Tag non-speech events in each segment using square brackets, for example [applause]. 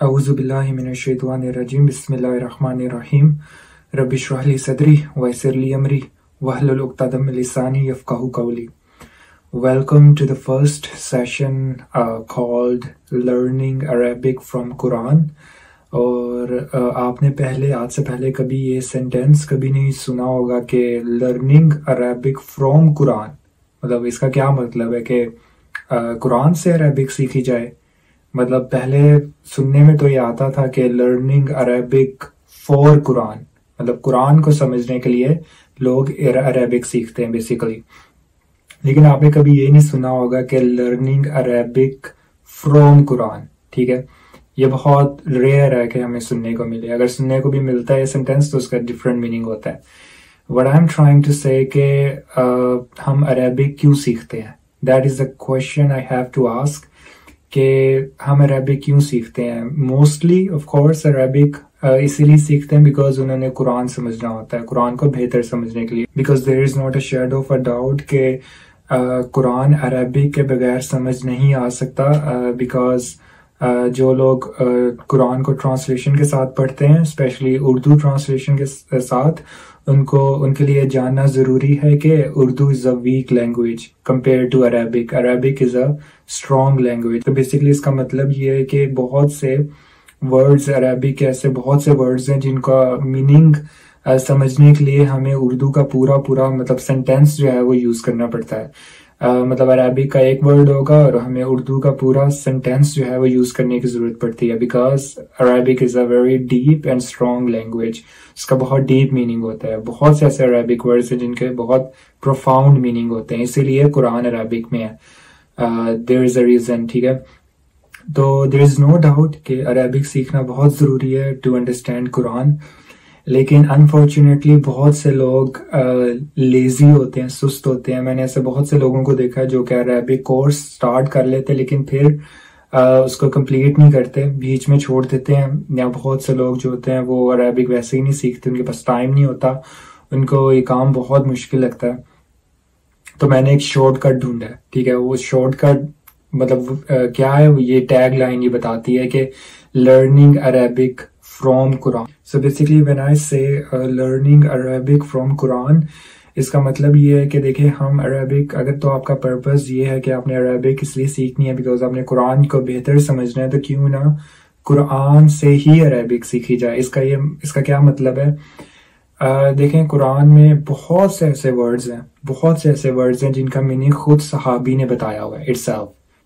अऊज़ुबिल्लिमिनशैतानिर्रजीम बिस्मिल्लाहिर्रहमानिर्रहीम रबिशरहली सदरी वयसरली अमरी वहलुल उक़्तदम min lisani yafqahu qawli. Welcome to the first session uh, called Learning Arabic from Quran. और uh, आपने पहले आज से पहले कभी ये सेंटेंस कभी नहीं सुना होगा कि लर्निंग अरेबिक फ्रॉम कुरान मतलब इसका क्या मतलब है कि कुरान से अरेबिक सीखी जाए मतलब पहले सुनने में तो ये आता था कि लर्निंग अरेबिक फॉर कुरान मतलब कुरान को समझने के लिए लोग अरेबिक सीखते हैं बेसिकली लेकिन आपने कभी ये नहीं सुना होगा कि लर्निंग अरेबिक फ्रॉम कुरान ठीक है? ये बहुत रेयर है कि हमें सुनने को मिले। अगर सुनने को भी मिलता है सेंटेंस तो उसका डिफरेंट मीनिंग होता है। What I am trying to say हम अरेबिक क्यों सीखते हैं? That is the question I have to ask कि हम अरेबिक क्यों सीखते हैं? मोस्टली ऑफ़ कोर्स अरेबिक इसीलिए सीखते हैं बिकॉज़ उन्होंने कुरान समझना होता है। कुरान को बेहतर समझने के लिए। Because there is not a shade of a doubt के कुरान अरेबिक के बगैर समझ नहीं आ सकता बिकॉज़ uh, uh, जो लोग uh, कुरान को ट्रांसलेशन के साथ पढ़ते हैं स्पेशली उर्दू ट्रांसलेशन के साथ उनको, उनके लिए जानना ज़रूरी है कि Urdu is a weak language compare to Arabic Arabic is a strong language तो बेसिकली इसका मतलब ये है कि बहुत से वर्ड्स अरेबिक ऐसे बहुत से वर्ड्स हैं जिनका मीनिंग समझने के लिए हमें उर्दू का पूरा पूरा मतलब सेंटेंस जो है वो यूज़ करना पड़ता है। मतलब अरेबिक का एक वर्ड होगा और हमें उर्दू का पूरा सेंटेंस जो है वो यूज़ करने की ज़रूरत पड़ती है because Arabic is a very deep and strong language इसका बहुत डीप मीनिंग होता है। बहुत से ऐसे अरेबिक वर्ड्स हैं जिनके बहुत प्रोफाउंड मीनिंग होते हैं, इसीलिए कुरान अरेबिक में है। देर इज़ अ रीजन ठीक है? तो देर इज़ नो डाउट कि अरेबिक सीखना बहुत ज़रूरी है टू अंडरस्टैंड कुरान। लेकिन अनफॉर्चुनेटली बहुत से लोग लेजी होते हैं सुस्त होते हैं। मैंने ऐसे बहुत से लोगों को देखा है जो कि अरेबिक कोर्स स्टार्ट कर लेते हैं लेकिन फिर आ, उसको कंप्लीट नहीं करते बीच में छोड़ देते हैं। या बहुत से लोग जो होते हैं वो अरेबिक वैसे ही नहीं सीखते उनके पास टाइम नहीं होता। उनको ये काम बहुत मुश्किल लगता है। तो मैंने एक शॉर्टकट ढूंढा है ठीक है? वो शॉर्टकट मतलब क्या है? ये टैग लाइन ये बताती है कि learning Arabic from Quran so basically when I say learning Arabic from Quran इसका मतलब ये है कि देखिए हम अरेबिक अगर तो आपका पर्पस ये है कि आपने अरेबिक इसलिए सीखनी है बिकॉज़ आपने कुरान को बेहतर समझना है तो क्यों ना कुरान से ही अरेबिक सीखी जाए। इसका ये इसका क्या मतलब है? uh, देखें कुरान में बहुत से ऐसे वर्ड्स हैं बहुत से ऐसे वर्ड्स हैं जिनका मीनिंग खुद सहाबी ने बताया हुआ है इट्स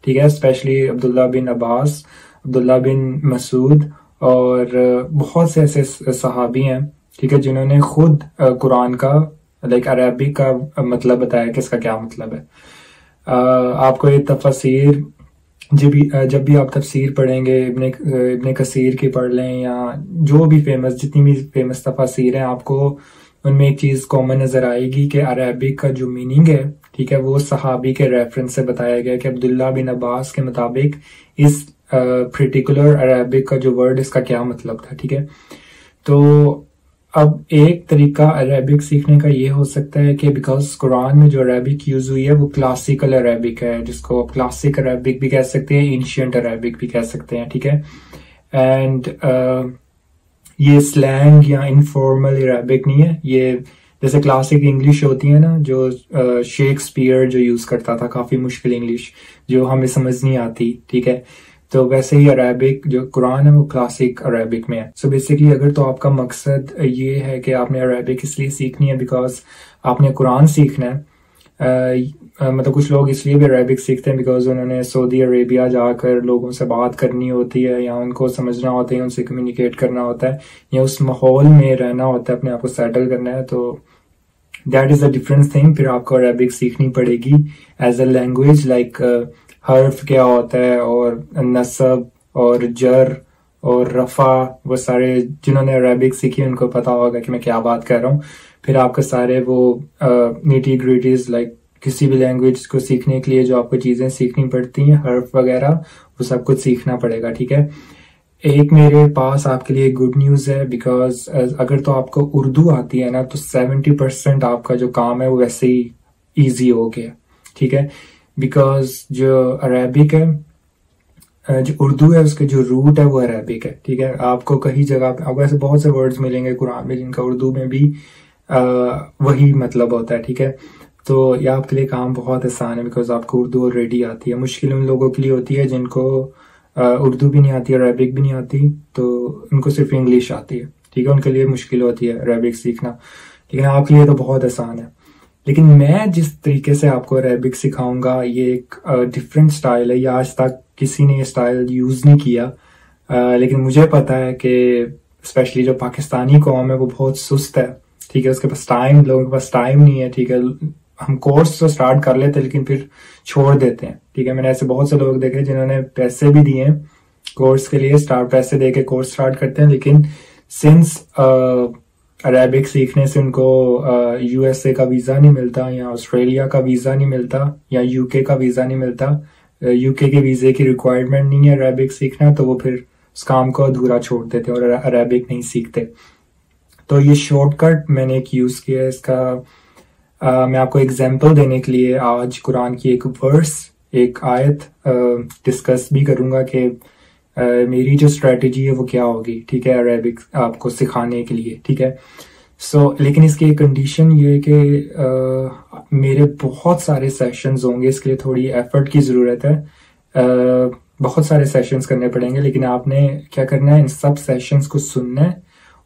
ठीक है specially Abdullah bin Abbas Abdullah bin Masood और बहुत से ऐसे सहाबी हैं, ठीक है, जिन्होंने खुद कुरान का लाइक अरबी का मतलब बताया कि इसका क्या मतलब है। आपको ये तफसीर, जब भी जब भी आप तफसीर पढ़ेंगे, इबन इबन कसीर की पढ़ लें या जो भी फ़ेमस जितनी भी फ़ेमस तफसीर हैं, आपको उनमें एक चीज़ कॉमन नज़र आएगी कि अरबिक का जो मीनिंग है, ठीक है, वो सहाबी के रेफरेंस से बताया गया कि अब्दुल्ला बिन अब्बास के मुताबिक इस पर्टिकुलर अरेबिक का जो वर्ड इसका क्या मतलब था ठीक है? तो अब एक तरीका अरेबिक सीखने का ये हो सकता है कि बिकॉज़ कुरान में जो अरेबिक यूज़ हुई है वो क्लासिकल अरेबिक है जिसको आप क्लासिक अरेबिक भी कह सकते हैं एंशियंट अरेबिक भी कह सकते हैं ठीक है? एंड uh, ये स्लैंग या इनफॉर्मल अरेबिक नहीं है ये जैसे क्लासिक इंग्लिश होती है ना जो शेक्सपियर uh, जो यूज़ करता था काफ़ी मुश्किल इंग्लिश जो हमें समझ नहीं आती ठीक है? तो वैसे ही अरेबिक जो कुरान है वो क्लासिक अरेबिक में है। सो so बेसिकली अगर तो आपका मकसद ये है कि आपने अरेबिक इसलिए सीखनी है बिकॉज़ आपने कुरान सीखना है। Uh, मतलब कुछ लोग इसलिए भी अरेबिक सीखते हैं बिकॉज़ उन्होंने सऊदी अरेबिया जाकर लोगों से बात करनी होती है या उनको समझना होता है उनसे कम्युनिकेट करना होता है या उस माहौल में रहना होता है अपने आप को सेटल करना है तो that is a different thing फिर आपको अरेबिक सीखनी पड़ेगी एज अ लैंग्वेज लाइक हर्फ क्या होता है और नसब और जर और रफा, वो सारे जिन्होंने अरेबिक सीखी उनको पता होगा कि मैं क्या बात कर रहा हूँ। फिर आपके सारे वो नीटी ग्रीटीज लाइक किसी भी लैंग्वेज को सीखने के लिए जो आपको चीज़ें सीखनी पड़ती हैं, हर्फ वगैरह, वो सब कुछ सीखना पड़ेगा, ठीक है? एक मेरे पास आपके लिए गुड न्यूज़ है बिकॉज़ अगर तो आपको उर्दू आती है ना तो सेवेंटी परसेंट आपका जो काम है, वो वैसे ही ईजी हो गया, ठीक है? बिकॉज़ जो अरेबिक है जो उर्दू है उसके जो रूट है वो अरेबिक है ठीक है? आपको कहीं जगह पे आपको ऐसे बहुत से वर्ड्स मिलेंगे कुरान में जिनका उर्दू में भी आ, वही मतलब होता है ठीक है? तो ये आपके लिए काम बहुत आसान है बिकॉज़ आपको उर्दू ऑलरेडी आती है। मुश्किल उन लोगों के लिए होती है जिनको उर्दू भी नहीं आती अरेबिक भी नहीं आती तो उनको सिर्फ़ इंग्लिश आती है ठीक है? उनके लिए मुश्किल होती है अरेबिक सीखना लेकिन आपके लिए तो बहुत आसान है। लेकिन मैं जिस तरीके से आपको अरेबिक सिखाऊँगा ये एक डिफरेंट स्टाइल है। ये आज तक किसी ने ये स्टाइल यूज़ नहीं किया। आ, लेकिन मुझे पता है कि स्पेशली जो पाकिस्तानी कौम है वो बहुत सुस्त है। ठीक है उसके पास टाइम लोगों के पास टाइम नहीं है। ठीक है हम कोर्स तो स्टार्ट कर लेते हैं लेकिन फिर छोड़ देते हैं। ठीक है मैंने ऐसे बहुत से लोग देखे जिन्होंने पैसे भी दिए कोर्स के लिए स्टार्ट पैसे दे के कोर्स स्टार्ट करते हैं। लेकिन सिंस अरेबिक सीखने से उनको यूएसए का वीज़ा नहीं मिलता या ऑस्ट्रेलिया का वीज़ा नहीं मिलता या यूके का वीज़ा नहीं मिलता। यूके के वीजे की रिक्वायरमेंट नहीं है अरेबिक सीखना तो वो फिर उस काम को अधूरा छोड़ देते और अरेबिक नहीं सीखते। तो ये शॉर्टकट मैंने एक यूज़ किया इसका। आ, मैं आपको एग्ज़ाम्पल देने के लिए आज कुरान की एक वर्स एक आयत डिस्कस भी करूँगा कि मेरी जो स्ट्रेटजी है वो क्या होगी? ठीक है अरेबिक आपको सिखाने के लिए ठीक है? सो so, लेकिन इसकी एक कंडीशन ये कि मेरे बहुत सारे सेशंस होंगे इसके लिए थोड़ी एफर्ट की ज़रूरत है। आ, बहुत सारे सेशंस करने पड़ेंगे लेकिन आपने क्या करना है? इन सब सेशंस को सुनना है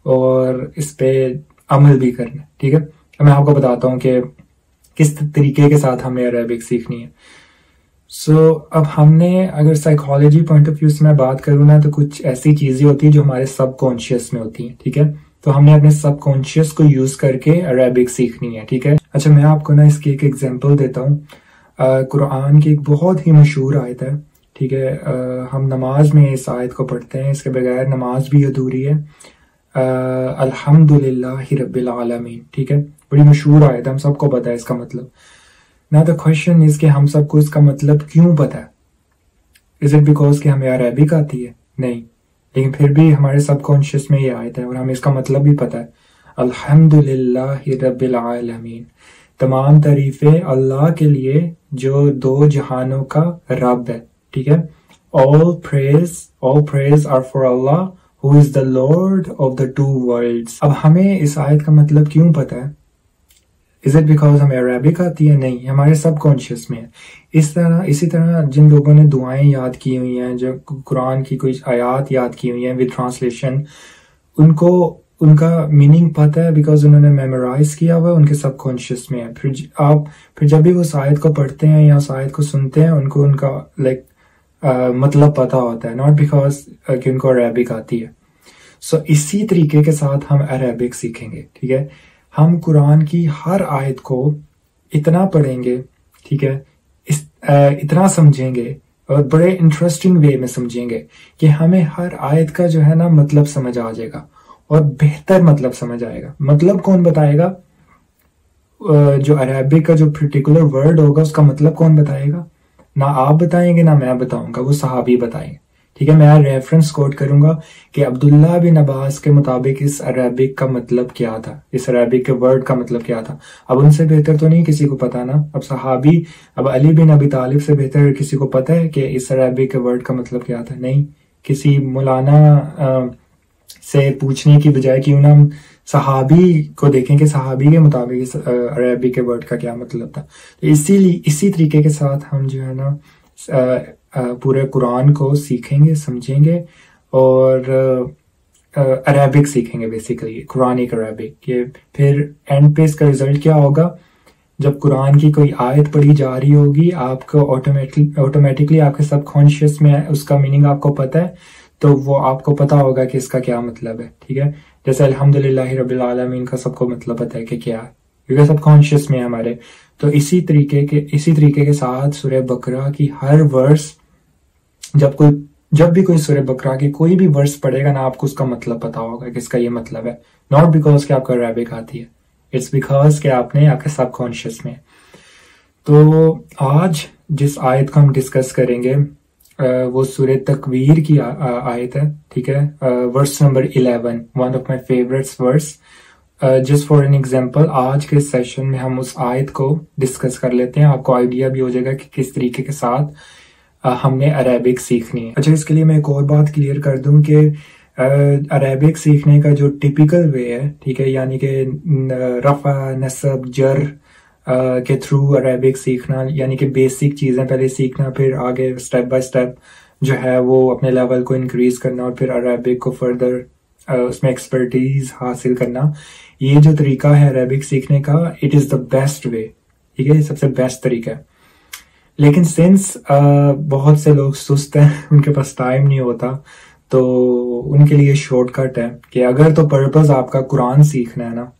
और इस पर अमल भी करना है ठीक है? मैं आपको बताता हूँ कि किस तरीके के साथ हमें अरेबिक सीखनी है। सो so, अब हमने अगर साइकोलॉजी पॉइंट ऑफ़ व्यू से मैं बात करूँ ना तो कुछ ऐसी चीज़ें होती है जो हमारे सबकॉन्शियस में होती हैं ठीक है? तो हमने अपने सबकॉन्शियस को यूज़ करके अरेबिक सीखनी है ठीक है? अच्छा मैं आपको ना इसकी एक एग्ज़ाम्पल देता हूँ। कुरान की एक बहुत ही मशहूर आयत है ठीक है? आ, हम नमाज़ में इस आयत को पढ़ते हैं इसके बगैर नमाज़ भी अधूरी है। अल्हम्दुलिल्लाह रब्बिल ठीक है? बड़ी मशहूर आयत है हम सबको पता है इसका मतलब। ना द क्वेश्चन इज़ कि हम सबको इसका मतलब क्यों पता? है इज़ इट बिकॉज़ कि हमें अरेबिक आती है? नहीं। लेकिन फिर भी हमारे सबकॉन्शियस में ये आयत है और हमें इसका मतलब भी पता है। अल्हम्दुलिल्लाह रब्बिल तमाम तारीफे अल्लाह के लिए जो दो जहानों का रब है। ठीक है? All praise all praise are for Allah who is the lord of the two worlds अब हमें इस आयत का मतलब क्यों पता है? इज़ इट बिकॉज़ हमें अरेबिक आती है नहीं हमारे सब कॉन्शियस में है। इस तरह इसी तरह जिन लोगों ने दुआएँ याद की हुई हैं जो कुरान की कोई आयात याद की हुई हैं विद ट्रांसलेशन उनको उनका मीनिंग पता है बिकॉज़ उन्होंने मेमोराइज किया हुआ उनके सब कॉन्शियस में है। फिर आप फिर जब भी वो शायद को पढ़ते हैं या शायद को सुनते हैं उनको उनका लाइक like, uh, मतलब पता होता है। नॉट बिकॉज़ कि उनको अरेबिक आती है। सो so, इसी तरीके के साथ हम अरेबिक सीखेंगे ठीक है? हम कुरान की हर आयत को इतना पढ़ेंगे ठीक है इस आ, इतना समझेंगे और बड़े इंटरेस्टिंग वे में समझेंगे कि हमें हर आयत का जो है ना मतलब समझ आ जाएगा और बेहतर मतलब समझ आएगा। मतलब कौन बताएगा? जो अरेबिक का जो पर्टिकुलर वर्ड होगा उसका मतलब कौन बताएगा? ना आप बताएँगे ना मैं बताऊँगा वो सहाबी बताएँगे। ठीक है, मैं रेफरेंस कोट करूँगा कि अब्दुल्ला बिन अब्बास के मुताबिक इस अरेबिक का मतलब क्या था? इस अरेबिक के वर्ड का मतलब क्या था? अब उनसे बेहतर तो नहीं किसी को पता ना? अब सहाबी, अब अली बिन अबी तालिब से बेहतर किसी को पता है कि इस अरेबिक के वर्ड का मतलब क्या था? नहीं। किसी मौलाना से पूछने की बजाय क्यों ना हम सहाबी को देखें कि सहाबी के मुताबिक इस अरेबिक के वर्ड का क्या मतलब था? तो इसीलिए, इसी तरीके के साथ हम जो है ना पूरे कुरान को सीखेंगे, समझेंगे और अरेबिक सीखेंगे बेसिकली कुरानिक अरेबिक। ये फिर एंड पे इसका रिज़ल्ट क्या होगा? जब कुरान की कोई आयत पढ़ी जा रही होगी, आपको ऑटोमेटिकली ऑटोमेटिकली आपके सब कॉन्शियस में उसका मीनिंग आपको पता है तो वो आपको पता होगा कि इसका क्या मतलब है, ठीक है? जैसे अल्हम्दुलिल्लाह रब्बिल आलमीन का सबको मतलब पता है कि क्या क्योंकि सब कॉन्शियस में हमारे। तो इसी तरीके के, इसी तरीके के साथ सूर्य बकरा की हर वर्स जब कोई, जब भी कोई सूर्य बकरा की कोई भी वर्स पढ़ेगा ना, आपको उसका मतलब पता होगा कि इसका ये मतलब है। नॉट बिकॉज़ कि आपका रैबिक आती है। इट्स बिकॉज़ कि आपने आपके सबकॉन्शियस में तो आज जिस आयत को हम डिस्कस करेंगे वो सूर्य तकवीर की आयत है, ठीक है? Verse number eleven one of my favourite verse just for an example आज के सेशन में हम उस आयत को डिस्कस कर लेते हैं। आपको आइडिया भी हो जाएगा कि किस तरीके के साथ हमने अरेबिक सीखनी है। अच्छा इसके लिए मैं एक और बात क्लियर कर दूँ कि अरेबिक सीखने का जो टिपिकल वे है, ठीक है, यानी कि रफा, नसब, जर के थ्रू अरेबिक सीखना, यानी कि बेसिक चीज़ें पहले सीखना, फिर आगे स्टेप बाय स्टेप जो है वो अपने लेवल को इंक्रीज करना और फिर अरेबिक को फर्दर उसमें एक्सपर्टीज हासिल करना। ये जो तरीका है अरेबिक सीखने का it is the best way ठीक है? सबसे बेस्ट तरीका है। लेकिन सिंस बहुत से लोग सुस्त हैं, [laughs] उनके पास टाइम नहीं होता तो उनके लिए शॉर्टकट है कि अगर तो पर्पज आपका कुरान सीखना है ना,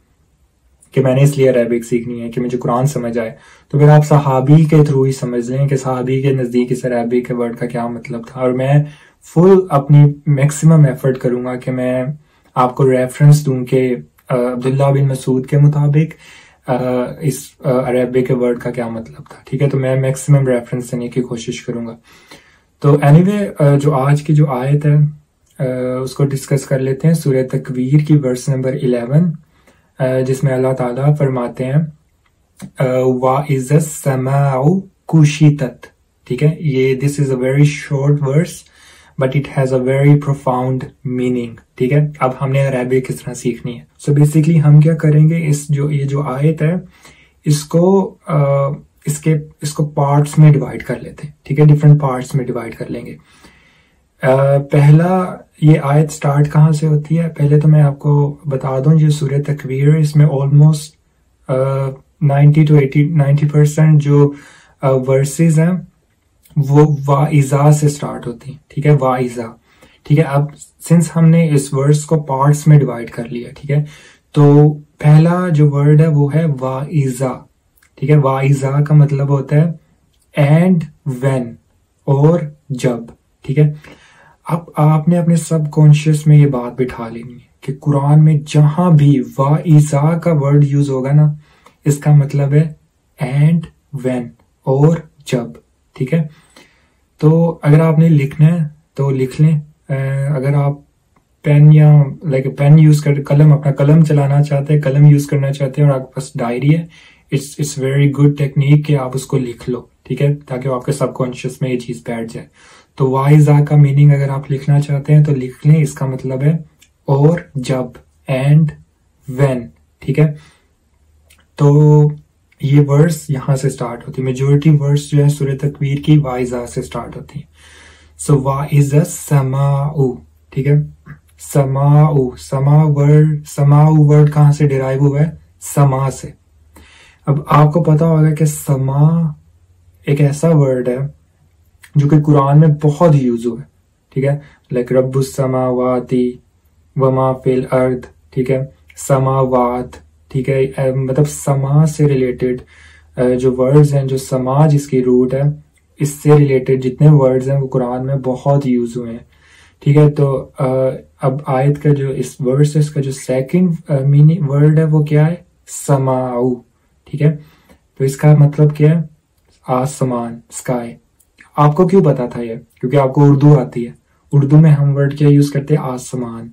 कि मैंने इसलिए अरेबिक सीखनी है कि मुझे कुरान समझ आए तो फिर आप सहाबी के थ्रू ही समझ लें कि सहाबी के नज़दीक इस अरेबिक के वर्ड का क्या मतलब था। और मैं फुल अपनी मैक्सिमम एफर्ट करूँगा कि मैं आपको रेफरेंस दूँ कि अब्दुल्ला बिन मसूद के मुताबिक इस अरेबिक के वर्ड का क्या मतलब था? ठीक है तो मैं मैक्सिमम रेफरेंस देने की कोशिश करूँगा। तो एनीवे anyway, जो आज की जो आयत है उसको डिस्कस कर लेते हैं। सूर्य तकवीर की वर्स नंबर इलेवन जिसमें अल्लाह ताला फरमाते हैं वा इज़ समाउ कुशीतत ठीक है ये this is a very short verse but it has a very profound meaning ठीक है? अब हमने अरेबिक किस तरह सीखनी है? सो so बेसिकली हम क्या करेंगे? इस जो ये जो आयत है इसको आ, इसके इसको पार्ट्स में डिवाइड कर लेते हैं ठीक है? डिफरेंट पार्ट्स में डिवाइड कर लेंगे। आ, पहला ये आयत स्टार्ट कहाँ से होती है? पहले तो मैं आपको बता दूँ ये सूर्य तकवीर है इसमें almost ninety two eighty ninety percent जो वर्सेस हैं वो वाइजा से स्टार्ट होती है, ठीक है? वाइजा। ठीक है, अब सिंस हमने इस वर्ड्स को पार्ट्स में डिवाइड कर लिया, ठीक है? तो पहला जो वर्ड है वो है वाइजा। ठीक है? वाइजा का मतलब होता है एंड वेन और जब, ठीक है? अब आपने अपने सब कॉन्शियस में ये बात बिठा लेनी है कि कुरान में जहाँ भी वाइजा का वर्ड यूज़ होगा ना, इसका मतलब है एंड वेन और जब, ठीक है? तो अगर आपने लिखना है तो लिख लें। अगर आप पेन या लाइक पेन यूज़ कर, कलम, अपना कलम चलाना चाहते हैं, कलम यूज़ करना चाहते हैं और आपके पास डायरी है it's it's very good technique कि आप उसको लिख लो, ठीक है? ताकि आपके सबकॉन्शियस में ये चीज़ बैठ जाए। तो वाइजा का मीनिंग अगर आप लिखना चाहते हैं तो लिख लें। इसका मतलब है, और, जब एंड वेन ठीक है? तो ये वर्ड्स यहाँ से स्टार्ट होती है। मेजोरिटी वर्ड्स जो है, सूर्य तकवीर की वाइजा से स्टार्ट होती है। सो वा इज़ अ समाउ ठीक है? समाउ समा वर्ड समाउ वर्ड कहाँ से डिराइव हुआ है? समा से। अब आपको पता होगा कि समा एक ऐसा वर्ड है, जो कि कुरान में बहुत यूज़ हुआ है, ठीक है? लाइक रब्बुस समावाती, वमा फिल अर्द, ठीक है? समावात ठीक है मतलब समाज से रिलेटेड जो वर्ड्स हैं, जो समाज इसकी रूट है, इससे रिलेटेड जितने वर्ड्स हैं, वो कुरान में बहुत यूज़ हुए हैं। ठीक है तो अब आयत का जो इस वर्ड इसका जो सेकंड मीनिंग वर्ड है, वो क्या है? समाऊ। ठीक है तो इसका मतलब क्या है? आसमान स्काई आपको क्यों पता था ये? क्योंकि आपको उर्दू आती है। उर्दू में हम वर्ड क्या यूज़ करते हैं? आसमान।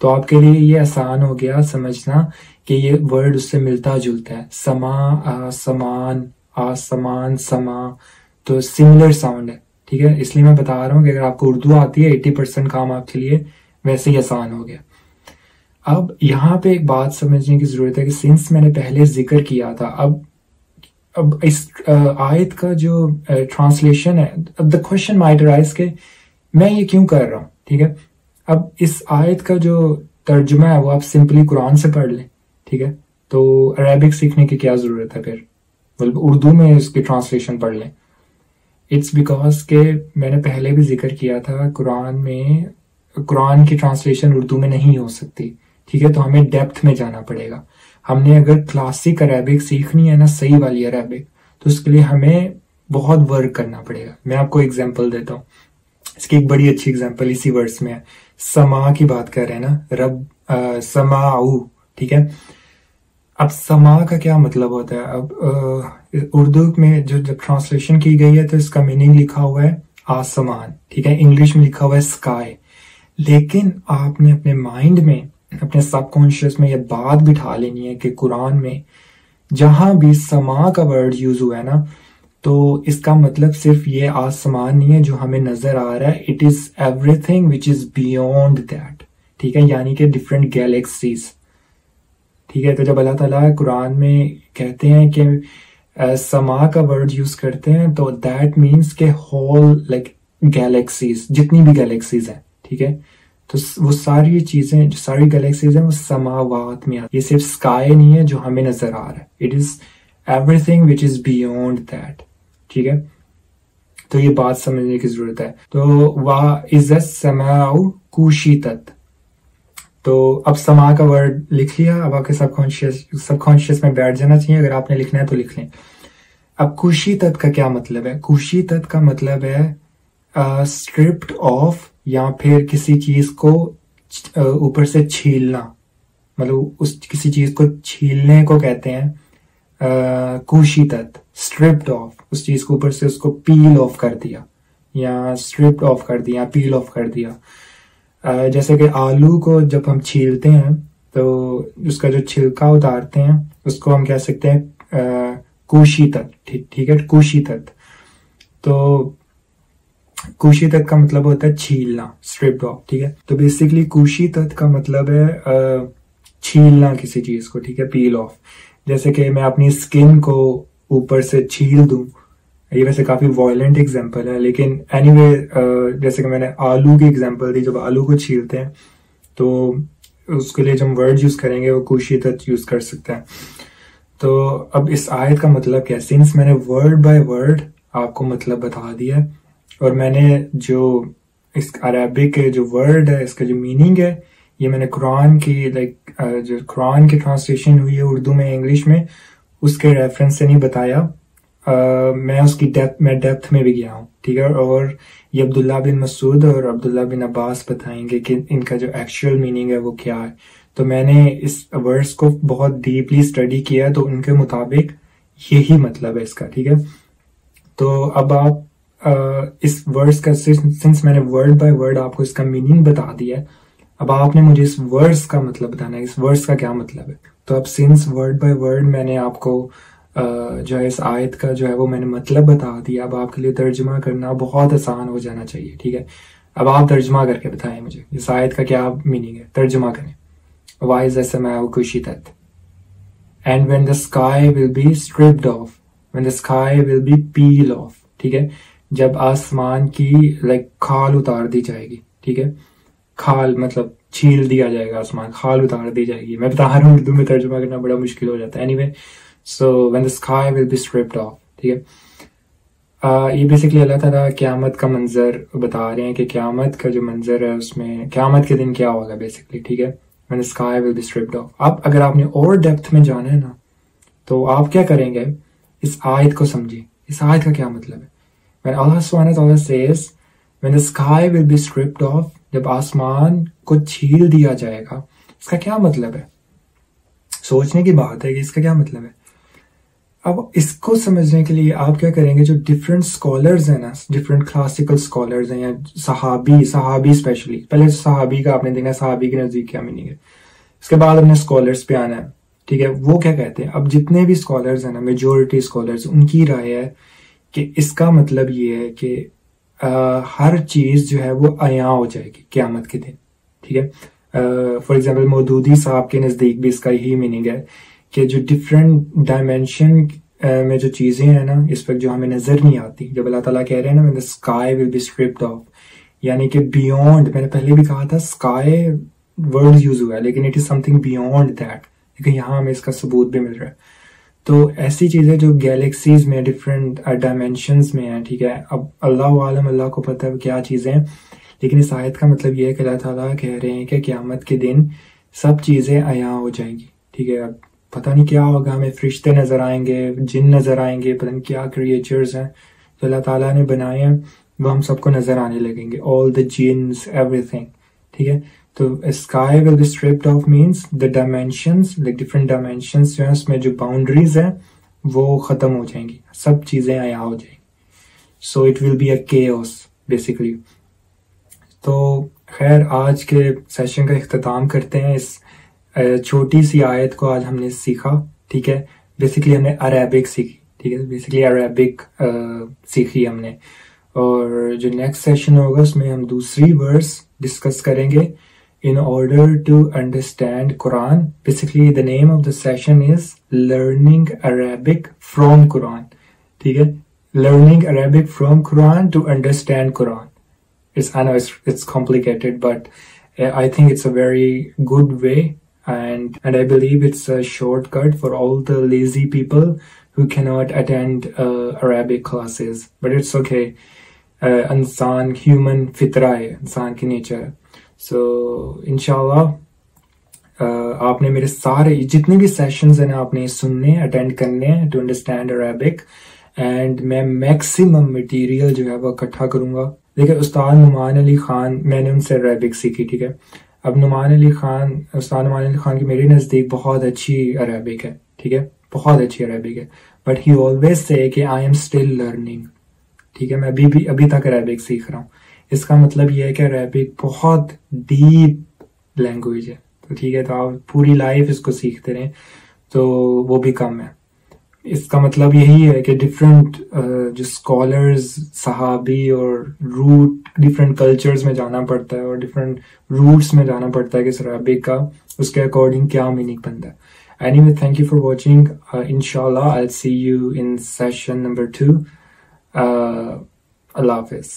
तो आपके लिए ये आसान हो गया समझना कि ये वर्ड उससे मिलता जुलता है। समा आ, समान आसमान समा। तो सिमिलर साउंड है ठीक है? इसलिए मैं बता रहा हूँ कि अगर आपको उर्दू आती है एट्टी परसेंट काम आपके लिए वैसे ही आसान हो गया। अब यहाँ पे एक बात समझने की ज़रूरत है कि सिंस मैंने पहले ज़िक्र किया था अब अब इस आयत का जो ट्रांसलेशन है अब द क्वेश्चन माइट राइज के मैं ये क्यों कर रहा हूँ ठीक है? अब इस आयत का जो तर्जुमा है वो आप सिंपली कुरान से पढ़ लें। ठीक है? तो अरेबिक सीखने की क्या ज़रूरत है फिर? मतलब उर्दू में इसकी ट्रांसलेशन पढ़ लें। इट्स बिकॉज़ के मैंने पहले भी ज़िक्र किया था कुरान में कुरान की ट्रांसलेशन उर्दू में नहीं हो सकती। ठीक है? तो हमें डेप्थ में जाना पड़ेगा। हमने अगर क्लासिक अरेबिक सीखनी है ना सही वाली अरेबिक तो उसके लिए हमें बहुत वर्क करना पड़ेगा। मैं आपको एग्ज़ाम्पल देता हूँ। इसकी एक बड़ी अच्छी एग्ज़ाम्पल इसी वर्ड्स में है। समा की बात कर रहे हैं ना? रब आ, समाऊ ठीक है? अब समा का क्या मतलब होता है? अब उर्दू में जो, जब ट्रांसलेशन की गई है तो इसका मीनिंग लिखा हुआ है आसमान, ठीक है? इंग्लिश में लिखा हुआ है स्काई लेकिन आपने अपने माइंड में, अपने सबकॉन्शियस में यह बात बिठा लेनी है कि कुरान में जहाँ भी समा का वर्ड यूज़ हुआ है ना तो इसका मतलब सिर्फ़ ये आसमान नहीं है जो हमें नज़र आ रहा है। It is everything which is beyond that ठीक है? यानी कि डिफरेंट गैलेक्सीज ठीक है तो जब अल्लाह ताला कुरान में कहते हैं कि समा का वर्ड यूज़ करते हैं तो दैट मीन्स के होल लाइक गैलेक्सीज जितनी भी गैलेक्सीज हैं, ठीक है? तो वो सारी चीज़ें, जो सारी गैलेक्सीज हैं, वो समावात में आती ये सिर्फ़ स्काई नहीं है जो हमें नज़र आ रहा है। It is everything which is beyond that ठीक है? तो ये बात समझने की ज़रूरत है। तो वाह इज़्ज़त समाउ कुशी तो अब समा का वर्ड लिख लिया, अब आपके सबकॉन्शियस सबकॉन्शियस में बैठ जाना चाहिए, अगर आपने लिखना है तो लिख लें। अब कुशी तत् का क्या मतलब है? कुशी तत् का मतलब है स्ट्रिप्ट ऑफ़ या फिर किसी चीज़ को ऊपर से छीलना। मतलब उस किसी चीज़ को छीलने को कहते हैं कुशी तत् स्ट्रिप्ड ऑफ़ उस चीज़ को ऊपर से उसको पील ऑफ़ कर दिया, या स्ट्रिप्ट ऑफ़ कर दिया पील ऑफ़ कर दिया। जैसे कि आलू को जब हम छीलते हैं तो उसका जो छिलका उतारते हैं, उसको हम कह सकते हैं कुशी तत्व ठीक है कुशी तत्व तो कुशी तत्व का मतलब होता है छीलना स्ट्रिप ऑफ़ ठीक है? तो बेसिकली कुशी तत्व का मतलब है छीलना किसी चीज़ को, ठीक है पील ऑफ़ जैसे कि मैं अपनी स्किन को ऊपर से छील दूँ ये वैसे काफ़ी वॉयलेंट एग्ज़ाम्पल है लेकिन एनी anyway, जैसे कि मैंने आलू की एग्ज़ाम्पल दी जब आलू को छीलते हैं तो उसके लिए जब वर्ड यूज़ करेंगे वो कुशी तक यूज़ कर सकते हैं। तो अब इस आयत का मतलब क्या है? सिंस मैंने वर्ड बाय वर्ड आपको मतलब बता दिया और मैंने जो इस अरेबिक के जो वर्ड है इसका जो मीनिंग है ये मैंने कुरान की लाइक जो कुरान की ट्रांसलेशन हुई है उर्दू में इंग्लिश में उसके रेफरेंस से नहीं बताया। मैं उसकी डेप्थ मैं डेप्थ में भी गया हूँ ठीक है? और ये अब्दुल्ला बिन मसूद और अब्दुल्ला बिन अब्बास बताएँगे कि इनका जो एक्चुअल मीनिंग है वो क्या है। तो मैंने इस वर्ड्स को बहुत डीपली स्टडी किया तो उनके मुताबिक यही मतलब है इसका ठीक है? तो अब आप आ, इस वर्ड्स का सिंस मैंने वर्ड बाय वर्ड आपको इसका मीनिंग बता दिया है अब आपने मुझे इस वर्ड्स का मतलब बताना है। इस वर्ड्स का क्या मतलब है? तो अब सिंस वर्ड बाय वर्ड मैंने आपको जो है इस आयत का जो है वो मैंने मतलब बता दिया। अब आपके लिए तर्जमा करना बहुत आसान हो जाना चाहिए, ठीक है? अब आप तर्जमा करके बताएँ मुझे, इस आयत का क्या मीनिंग है? तर्जमा करें। वाइज ऐसे मैं खुशी तत् and when the sky will be stripped off when the sky will be peel off ठीक है? जब आसमान की लाइक खाल उतार दी जाएगी, ठीक है? खाल मतलब छील दिया जाएगा आसमान, खाल उतार दी जाएगी। मैं बता रहा हूँ उर्दू में तर्जमा करना बड़ा मुश्किल हो जाता है। Any anyway so when the sky will be stripped off ठीक है? Uh, ये बेसिकली अल्लाह ताला क्यामत का मंजर बता रहे हैं कि क्यामत का जो मंजर है उसमें क्यामत के दिन क्या होगा बेसिकली ठीक है? When sky will be stripped off अब अगर आपने और डेप्थ में जाना है ना तो आप क्या करेंगे? इस आयत को समझिए। इस आयत का क्या मतलब है? When Allah subhanahu wa ta'ala says when the sky will जब आसमान को छील दिया जाएगा इसका क्या मतलब है? सोचने की बात है कि इसका क्या मतलब है? अब इसको समझने के लिए आप क्या करेंगे जो डिफरेंट स्कॉलर्स हैं ना डिफरेंट क्लासिकल स्कॉलर्स हैं या सहाबी सहाबी स्पेशली पहले सहाबी का आपने देखना सहाबी के नज़दीक क्या मीनिंग है? इसके बाद अपने स्कॉलर्स पे आना है ठीक है? वो क्या कहते हैं? अब जितने भी स्कॉलर्स हैं ना मेजोरिटी स्कॉलर्स उनकी राय है कि इसका मतलब ये है कि आ, हर चीज़ जो है वो अया हो जाएगी क्यामत के दिन ठीक है? फॉर एग्ज़ाम्पल मौदूदी साहब के नज़दीक भी इसका यही मीनिंग है कि जो डिफरेंट डायमेंशन में जो चीज़ें हैं ना इस वक्त जो हमें नज़र नहीं आती। जब अल्लाह ताला कह रहे हैं ना the sky will be stripped off यानी कि बियॉन्ड मैंने पहले भी कहा था स्काई वर्ड यूज़ हुआ है लेकिन it is something beyond that लेकिन यहाँ हमें इसका सबूत भी मिल रहा है। तो ऐसी चीज़ें जो गैलेक्सीज में डिफरेंट डायमेंशन uh, में है ठीक है? अब अल्लाह आलम अल्लाह को पता है क्या चीज़ें लेकिन इस आयत का मतलब यह है कि अल्लाह ताला कह रहे हैं कि क्यामत के दिन सब चीज़ें अया हो जाएँगी ठीक है? अब पता नहीं क्या होगा, हमें फरिश्ते नज़र आएँगे, जिन नज़र आएँगे, पता नहीं क्या क्रिएचर्स हैं तो अल्लाह ताला ने बनाए हैं, वो हम सबको नज़र आने लगेंगे। ऑल द जिन्स एवरीथिंग ठीक है? तो sky will be stripped off means the dimensions like different dimensions जो है, उसमें जो बाउंड्रीज है, वो खत्म हो जाएँगी। सब चीज़ें आया हो जाएँगी। So it will be a chaos basically तो खैर, आज के सेशन का अख्ताम करते हैं इस छोटी सी आयत को आज हमने सीखा, ठीक है? बेसिकली हमने अरेबिक सीखी, ठीक है? बेसिकली अरेबिक सीखी हमने। और जो नेक्स्ट सेशन होगा, उसमें हम दूसरी वर्ड्स डिस्कस करेंगे। In order to understand Quran basically the name of the session is learning Arabic from Quran ठीक है? Learning Arabic from Quran to understand Quran it's it's complicated but I think it's a very good way and and I believe it's a shortcut for all the lazy people who cannot attend uh, Arabic classes. But it's okay. Uh, इंसान human फितरा है इंसान की nature है सो इनशाला आपने मेरे सारे जितने भी सेशंस हैं ना आपने सुनने अटेंड करने हैं टू अंडरस्टैंड अरेबिक एंड मैं मैक्सिमम मटेरियल जो है वो इकट्ठा करूँगा देखिए उस्ताद नुमान अली खान मैंने उनसे अरेबिक सीखी ठीक है अब नुमान अली खान, उस्ताद नुमान अली खान की मेरे नज़दीक बहुत अच्छी अरेबिक है, ठीक है? बहुत अच्छी अरेबिक है। बट ही ऑलवेज से कि आई एम स्टिल लर्निंग ठीक है? मैं अभी भी, अभी तक अरेबिक सीख रहा हूँ। इसका मतलब यह है कि अरेबिक बहुत डीप लैंग्वेज है। तो ठीक है तो आप पूरी लाइफ इसको सीखते रहें तो वो भी कम है। इसका मतलब यही है कि डिफरेंट जो स्कॉलर्स सहाबी और रूट डिफरेंट कल्चर्स में जाना पड़ता है और डिफरेंट रूट्स में जाना पड़ता है कि सराबिक का उसके अकॉर्डिंग क्या मीनिंग बनता है any thank thank you for watching in I'll see you in session number two. Uh, Allah Hafiz.